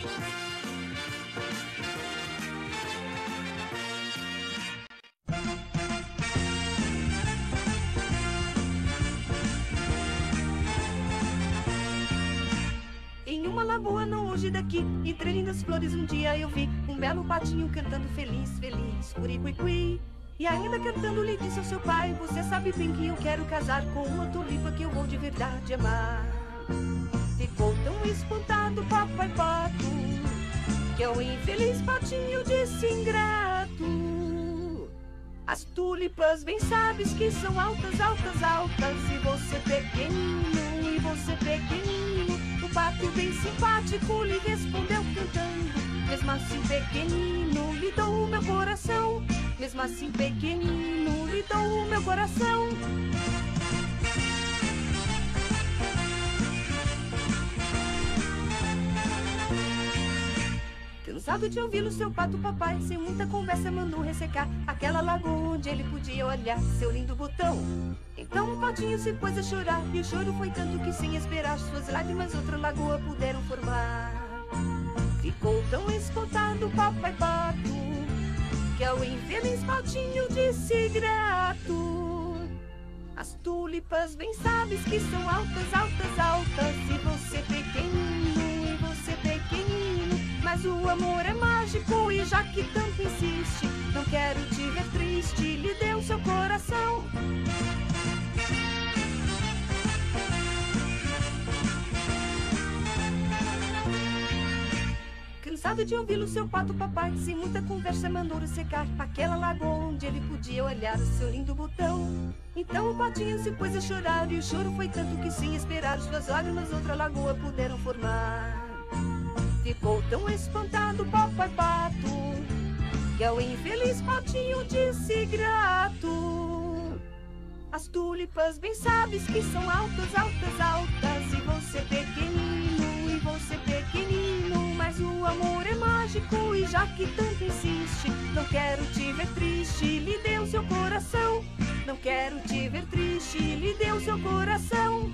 Em uma lagoa não longe daqui, entre lindas flores um dia eu vi um belo patinho cantando feliz, feliz, curi E ainda cantando lhe disse ao seu pai, você sabe bem que eu quero casar com uma tulipa que eu vou de verdade amar. Ficou tão espantado papai pato, que ao infeliz patinho disse ingrato. As tulipas bem sabes que são altas, altas, altas, e você pequenino, e você pequenino pato bem simpático lhe respondeu cantando. Mesmo assim pequenino lhe dou o meu coração. Mesmo assim pequenino lhe dou o meu coração. Cansado de ouvi-lo, seu pato papai, sem muita conversa, mandou ressecar aquela lagoa onde ele podia olhar seu lindo botão. Então o patinho se pôs a chorar, e o choro foi tanto que, sem esperar suas lágrimas, outra lagoa puderam formar. Ficou tão espantado, papai pato, que ao infeliz patinho disse grato. As tulipas, bem sabes que são altas, altas, altas, e Mas o amor é mágico e já que tanto insiste, não quero te ver triste, lhe deu seu coração. Cansado de ouvi-lo, seu pato papai, sem muita conversa, mandou-o secar aquela lagoa onde ele podia olhar o seu lindo botão. Então o patinho se pôs a chorar, e o choro foi tanto que, sem esperar, suas lágrimas outra lagoa puderam formar. Ficou tão espantado, papai pato, que ao infeliz patinho disse grato. As tulipas bem sabes que são altas, altas, altas, e você pequenino, e você pequenino, mas o amor é mágico e já que tanto insiste, não quero te ver triste, lhe deu seu coração. Não quero te ver triste, lhe deu seu coração.